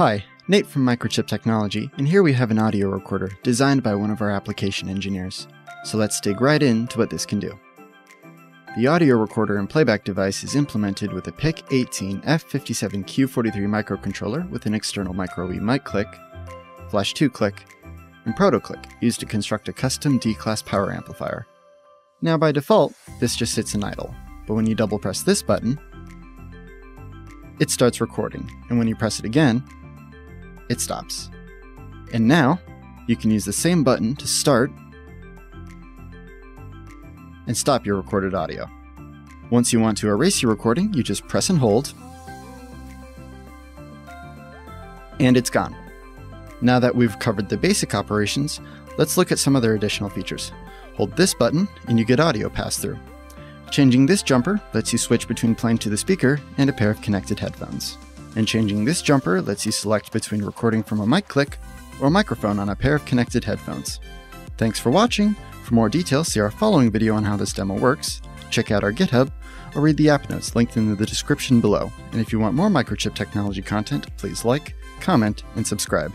Hi, Nate from Microchip Technology, and here we have an audio recorder designed by one of our application engineers. So let's dig right into what this can do. The audio recorder and playback device is implemented with a PIC-18 F57Q43 microcontroller with an external micro E mic click, Flash 2 click, and ProtoClick used to construct a custom D-class power amplifier. Now by default, this just sits in idle, but when you double press this button, it starts recording, and when you press it again, it stops. And now, you can use the same button to start and stop your recorded audio. Once you want to erase your recording, you just press and hold, and it's gone. Now that we've covered the basic operations, let's look at some other additional features. Hold this button and you get audio pass-through. Changing this jumper lets you switch between playing to the speaker and a pair of connected headphones. And changing this jumper lets you select between recording from a mic click or a microphone on a pair of connected headphones. Thanks for watching. For more details, see our following video on how this demo works, check out our GitHub, or read the app notes linked in the description below. And if you want more microchip technology content, please like, comment, and subscribe.